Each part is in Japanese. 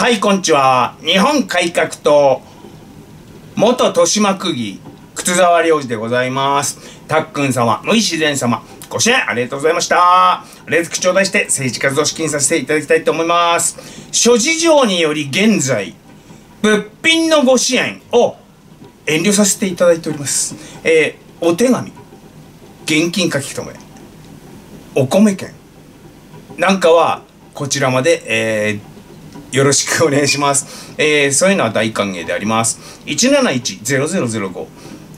はい、こんにちは。日本改革党、元豊島区議、靴沢良二でございます。たっくん様、無意自然様、ご支援ありがとうございました。連続頂戴して政治活動資金させていただきたいと思います。諸事情により現在、物品のご支援を遠慮させていただいております。えー、お手紙、現金書き留め、お米券なんかはこちらまで、えー、よろしくお願いします。えー、そういうのは大歓迎であります。171-0005、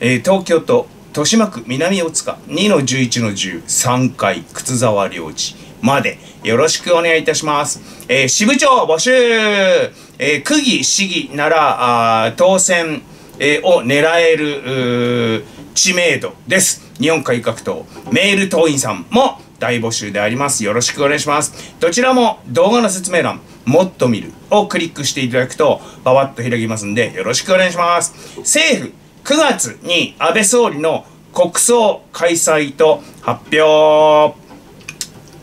えー、東京都豊島区南大塚2-11-103階靴沢領地までよろしくお願いいたします。えー、支部長募集、えー、区議、市議ならあ当選、えー、を狙える知名度です。日本改革党メール党員さんも大募集であります。よろしくお願いします。どちらも動画の説明欄、もっと見るをクリックしていただくと、ババッと開きますんで、よろしくお願いします。政府、9月に安倍総理の国葬開催と発表。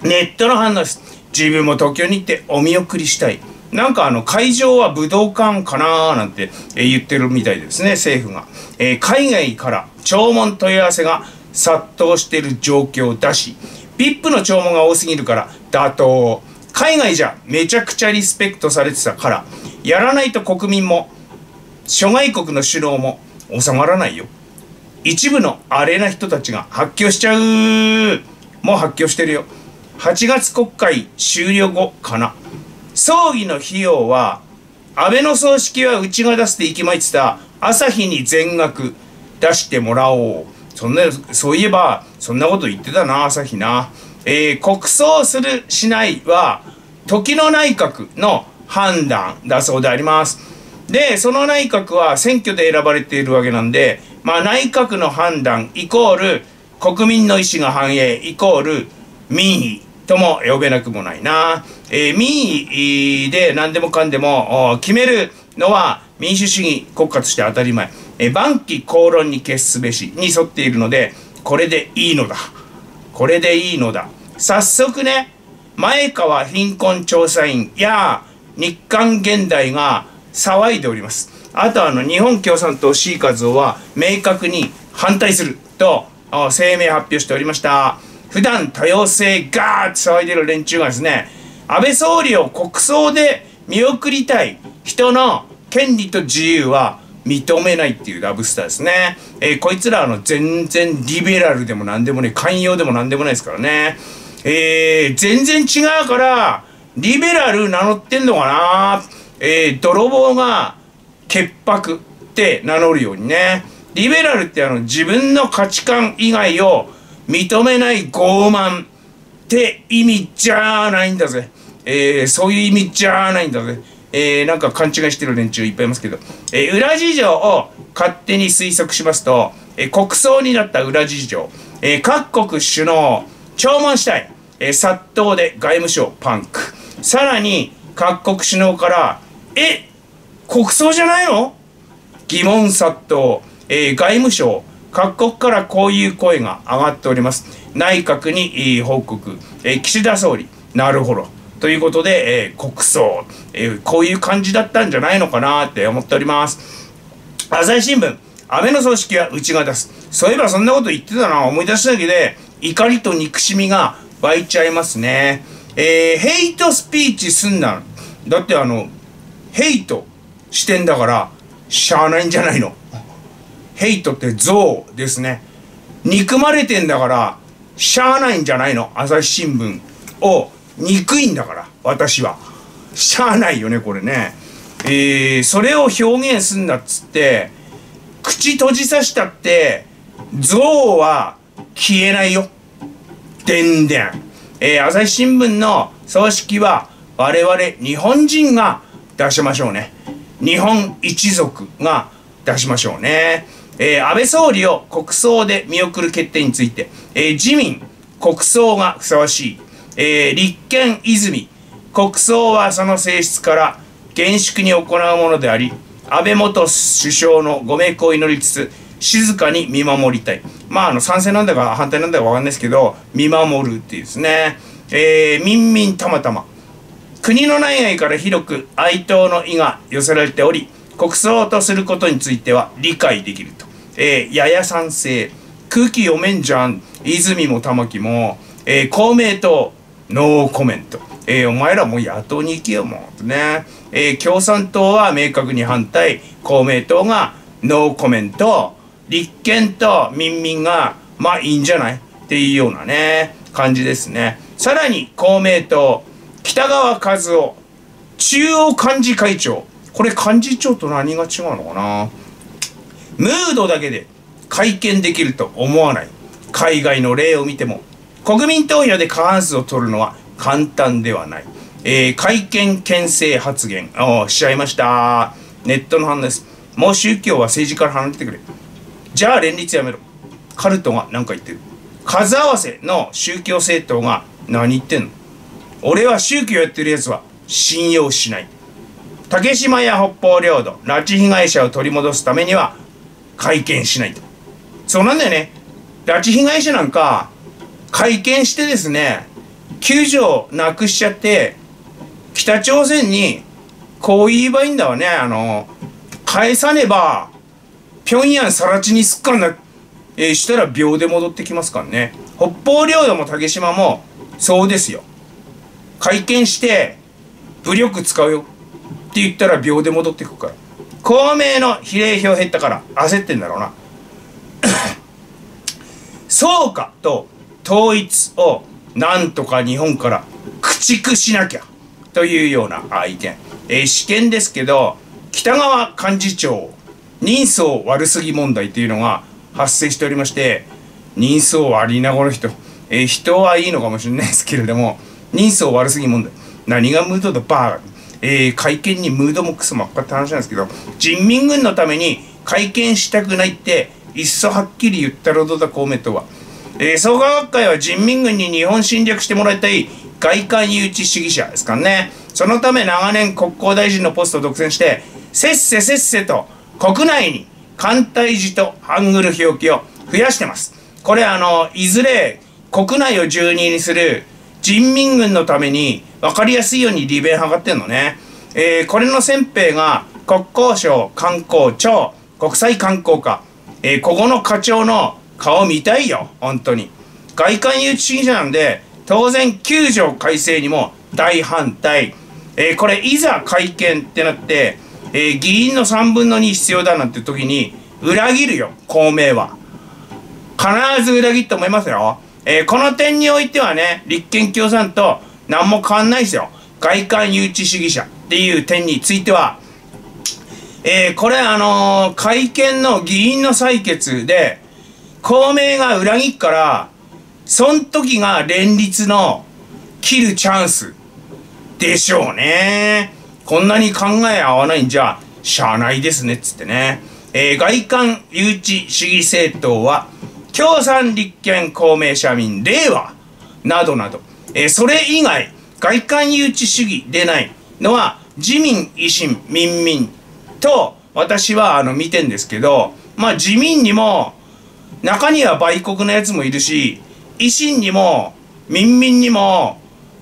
ネットの反応です。自分も東京に行ってお見送りしたい。なんかあの会場は武道館かなーなんて言ってるみたいですね、政府が。えー、海外から弔問問い合わせが殺到している状況だし、VIP の弔問が多すぎるから妥当。海外じゃめちゃくちゃリスペクトされてたから、やらないと国民も、諸外国の首脳も収まらないよ。一部のアレな人たちが発狂しちゃうもう発狂してるよ。8月国会終了後かな。葬儀の費用は、安倍の葬式はうちが出すって息巻いてた朝日に全額出してもらおう。そんな、そういえば、そんなこと言ってたな、朝日な。えー、国葬するしないは、時の内閣の判断だそうであります。で、その内閣は選挙で選ばれているわけなんで、まあ内閣の判断イコール国民の意思が反映イコール民意とも呼べなくもないな。えー、民意で何でもかんでも決めるのは民主主義国家として当たり前。えー、晩期口論に決すべしに沿っているので、これでいいのだ。これでいいのだ。早速ね、前川貧困調査員や日韓現代が騒いでおります。あとあの日本共産党 C 活動は明確に反対すると声明発表しておりました。普段多様性ガーッと騒いでる連中がですね、安倍総理を国葬で見送りたい人の権利と自由は認めないっていうラブスターですね。えー、こいつらあの全然リベラルでも何でもね、寛容でも何でもないですからね。えー、全然違うから、リベラル名乗ってんのかな？えー、泥棒が潔白って名乗るようにね。リベラルってあの自分の価値観以外を認めない傲慢って意味じゃないんだぜ。えー、そういう意味じゃないんだぜ。えー、なんか勘違いしてる連中いっぱいいますけど、えー、裏事情を勝手に推測しますと、えー、国葬になった裏事情、えー、各国首脳弔問したい、えー、殺到で外務省パンク。さらに各国首脳から、え、国葬じゃないの？疑問殺到、えー、外務省、各国からこういう声が上がっております。内閣に報告、えー、岸田総理、なるほど。ということで、えー、国葬、えー、こういう感じだったんじゃないのかなって思っております。朝日新聞、安倍の葬式はうちが出す。そういえばそんなこと言ってたな、思い出しただけで、怒りと憎しみが湧いちゃいますね。えー、ヘイトスピーチすんな。だってあの、ヘイトしてんだから、しゃあないんじゃないの。ヘイトって憎ですね。憎まれてんだから、しゃあないんじゃないの。朝日新聞を憎いんだから、私は。しゃあないよね、これね。えー、それを表現すんだっつって、口閉じさしたって、象は消えないよ。でんでん。えー、朝日新聞の葬式は我々日本人が出しましょうね。日本一族が出しましょうね。えー、安倍総理を国葬で見送る決定について、えー、自民国葬がふさわしい。えー、立憲泉。国葬はその性質から厳粛に行うものであり安倍元首相のご冥福を祈りつつ静かに見守りたい。まああの賛成なんだか反対なんだか分かんないですけど見守るっていうですね。えー、みんみんたまたま。国の内外から広く哀悼の意が寄せられており国葬とすることについては理解できると、えー、やや賛成。空気読めんじゃん。泉も玉木も、えー、公明党ノーコメント、えー、お前らもう野党に行けよもう。ね、えー、共産党は明確に反対。公明党がノーコメント。立憲と民民がまあいいんじゃないっていうようなね感じですね。さらに公明党北川和夫中央幹事会長。これ幹事長と何が違うのかな？ムードだけで会見できると思わない。海外の例を見ても国民投票で過半数を取るのは簡単ではない、えー、会見牽制発言。をしちゃいました。ネットの反応です。もう宗教は政治から離れてくれ。じゃあ連立やめろ。カルトが何か言ってる。数合わせの宗教政党が何言ってんの。俺は宗教やってるやつは信用しない。竹島や北方領土拉致被害者を取り戻すためには会見しない。とそうなんだよね。拉致被害者なんか会見してですね救助をなくしちゃって北朝鮮にこう言えばいいんだわね。あの返さねば平壌更地にすっからな、えー、したら秒で戻ってきますからね。北方領土も竹島もそうですよ。会見して武力使うよって言ったら秒で戻ってくるから。公明の比例票減ったから焦ってんだろうな。そうかと統一をなんとか日本から駆逐しなきゃというような意見、えー、試験ですけど北川幹事長人相悪すぎ問題というのが発生しておりまして人相悪いなこの人、えー、人はいいのかもしれないですけれども人相悪すぎ問題。何がムードだバーえー、会見にムードもクソもっかって話なんですけど人民軍のために会見したくないっていっそはっきり言ったろどだ公明党は、えー、創価学会は人民軍に日本侵略してもらいたい外観誘致主義者ですからね。そのため長年国交大臣のポストを独占してせっせせっせと国内に艦隊字とハングル表記を増やしてます。これあのいずれ国内を住人にする人民軍のために分かりやすいように利便図ってんのね。えー、これの先兵が国交省観光庁国際観光課、えー、ここの課長の顔見たいよ、本当に。外観誘致主義者なんで、当然9条改正にも大反対。えー、これいざ会見ってなって、えー、議員の3分の2必要だなんて時に裏切るよ、公明は。必ず裏切って思いますよ。えー、この点においてはね、立憲共産党、何も変わんないですよ。外観誘致主義者っていう点については、えー、これあのー、会見の議員の採決で、公明が裏切っから、そん時が連立の切るチャンスでしょうね。こんなに考え合わないんじゃ、しゃあないですね、っつってね。えー、外観誘致主義政党は、共産立憲公明社民令和などなど、えー、それ以外外観誘致主義でないのは自民維新民民と私はあの見てんですけどまあ自民にも中には売国のやつもいるし維新にも民民にも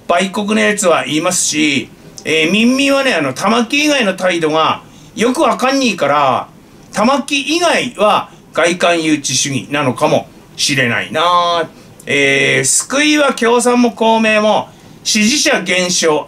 売国のやつは言いますし、えー、民民はねあの玉木以外の態度がよくわかんにいから玉木以外は外観誘致主義なのかもしれないな。えー、救いは共産も公明も支持者減少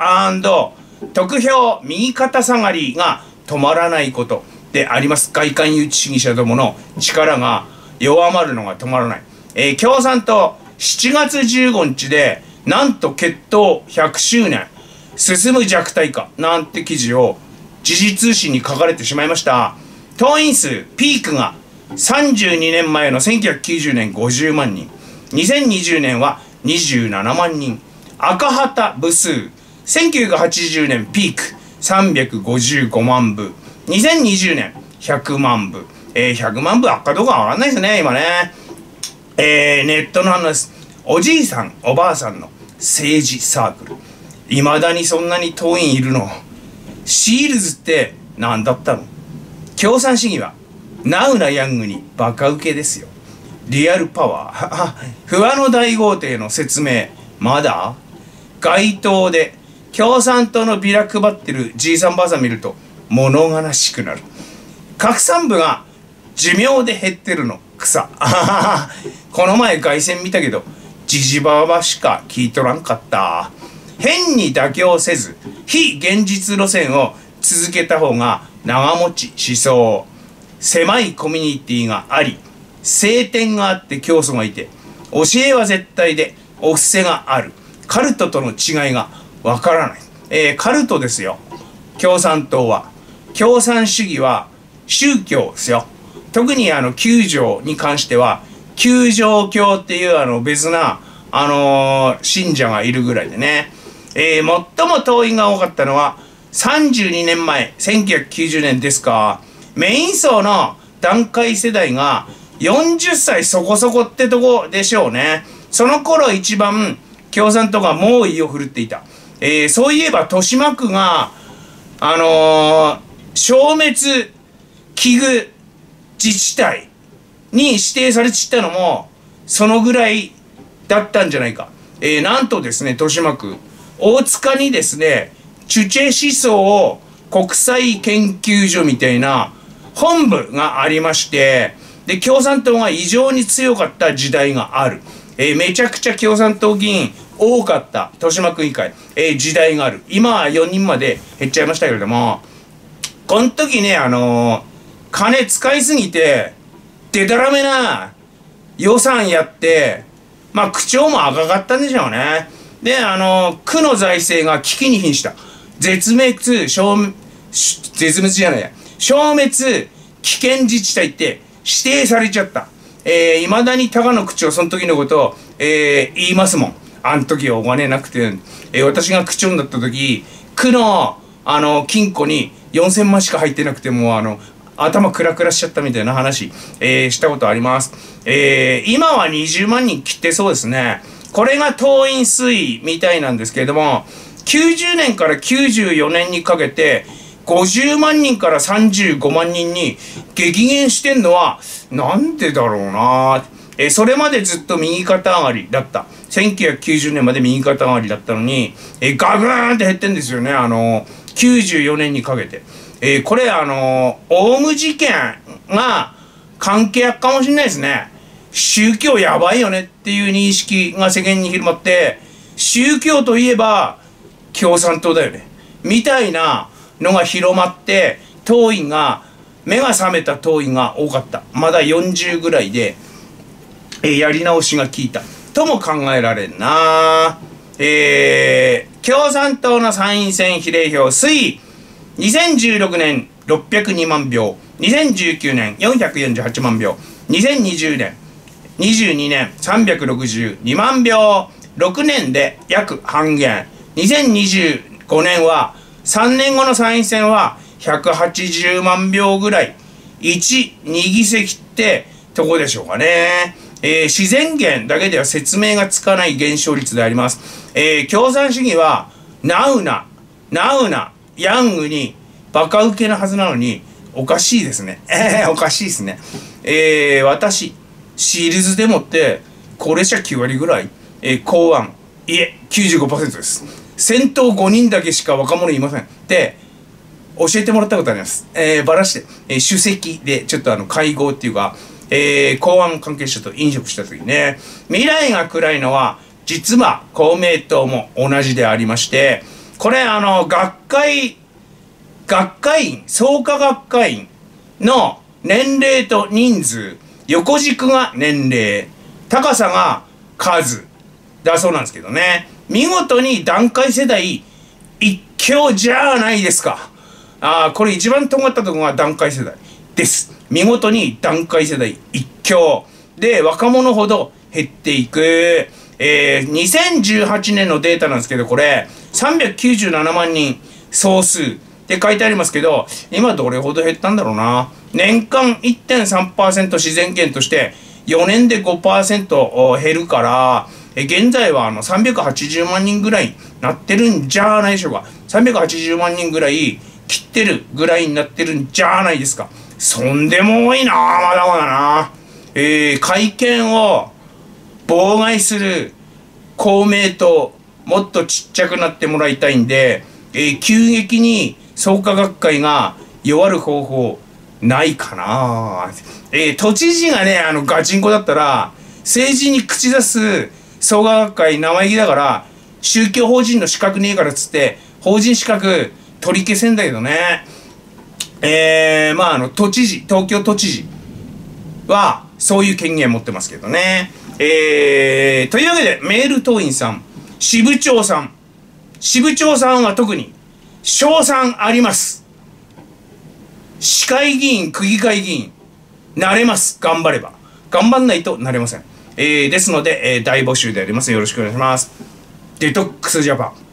得票右肩下がりが止まらないことであります。外観誘致主義者どもの力が弱まるのが止まらない、えー、共産党7月15日でなんと決闘100周年。進む弱体化。なんて記事を時事通信に書かれてしまいました。党員数ピークが32年前の1990年50万人。2020年は27万人。赤旗部数。1980年ピーク。355万部。2020年100万部。えー、100万部赤どうかわかんないですね今ね。えー、ネットの話。おじいさんおばあさんの政治サークル。いまだにそんなに党員いるの。シールズって何だったの？共産主義はナウなヤングにバカウケですよ。リアルパワー。不破の大豪邸の説明、まだ？街頭で共産党のビラ配ってるじいさんばあさん見ると物悲しくなる。核産部が寿命で減ってるの。草。この前凱旋見たけどじじばばしか聞いとらんかった。変に妥協せず非現実路線を続けた方が長持ちしそう。狭いコミュニティがあり晴天があって教祖がいて教えは絶対でお布施がある。カルトとの違いがわからない、えー、カルトですよ。共産党は。共産主義は宗教ですよ。特にあの九条に関しては九条教っていうあの別なあのー、信者がいるぐらいでね、えー、最も党員が多かったのは32年前1990年ですか。メイン層の団塊世代が40歳そこそこってとこでしょうね。その頃一番共産党が猛威を振るっていた、えー、そういえば豊島区があの、消滅危惧自治体に指定されちったのもそのぐらいだったんじゃないか、えー、なんとですね豊島区大塚にですねチュチェ思想を国際研究所みたいな本部がありましてで共産党が異常に強かった時代がある、えー、めちゃくちゃ共産党議員多かった豊島区議会、えー、時代がある。今は4人まで減っちゃいましたけれどもこの時ねあのー、金使いすぎてでたらめな予算やってまあ口調も赤かったんでしょうねであの、区の財政が危機に瀕した絶滅消滅絶滅じゃないや消滅危険自治体って指定されちゃった。えー、未だに高野区長その時のことを、えー、言いますもん。あの時はお金なくて、えー、私が区長になった時、区の、あの、金庫に4000万しか入ってなくても、あの、頭クラクラしちゃったみたいな話、えー、したことあります。えー、今は20万人切ってそうですね。これが党員推移みたいなんですけれども、90年から94年にかけて、50万人から35万人に激減してんのはなんでだろうなえそれまでずっと右肩上がりだった。1990年まで右肩上がりだったのに、えガブーンって減ってんですよね。あのー、94年にかけて。えー、これあの、オウム事件が関係あっかもしれないですね。宗教やばいよねっていう認識が世間に広まって、宗教といえば共産党だよね。みたいなのが広まって党員が目が覚めた党員が多かったまだ40ぐらいで、えー、やり直しが効いたとも考えられんなえー、共産党の参院選比例票推移2016年602万票2019年448万票2020年22年362万票6年で約半減2025年は3年後の参院選は180万票ぐらい1、2議席ってとこでしょうかね。えー、自然源だけでは説明がつかない減少率であります。えー、共産主義はナウな、ナウな、ヤングにバカウケなはずなのにおかしいですね。えー、おかしいですね。えー、私、シールズでもって高齢者9割ぐらい、えー、公安、いえ、95%です。先頭5人だけしか若者いません。で、教えてもらったことあります。えー、ばらして、えー、首席でちょっとあの会合っていうか、えー、公安関係者と飲食した時ね、未来が暗いのは、実は公明党も同じでありまして、これあの、学会、学会員、創価学会員の年齢と人数、横軸が年齢、高さが数だそうなんですけどね。見事に団塊世代一強じゃないですか。ああ、これ一番尖ったところが団塊世代です。見事に団塊世代一強。で、若者ほど減っていく。えー、2018年のデータなんですけど、これ、397万人総数って書いてありますけど、今どれほど減ったんだろうな。年間1.3%自然減として、4年で5%減るから、え現在はあの380万人ぐらいなってるんじゃないでしょうか。380万人ぐらい切ってるぐらいになってるんじゃないですか。そんでも多いなまだまだな。えー、会見を妨害する公明党もっとちっちゃくなってもらいたいんで、えー、急激に創価学会が弱る方法ないかなえー、都知事がね、あの、ガチンコだったら、政治に口出す創価学会生意気だから、宗教法人の資格ねえからっつって、法人資格取り消せんだけどね。えー、まあ、あの、都知事、東京都知事は、そういう権限持ってますけどね。えー、というわけで、メール党員さん、支部長さん、支部長さんは特に、賞賛あります。市会議員、区議会議員、なれます。頑張れば。頑張んないとなれません。えー、ですので、えー、大募集であります。よろしくお願いします。デトックスジャパン。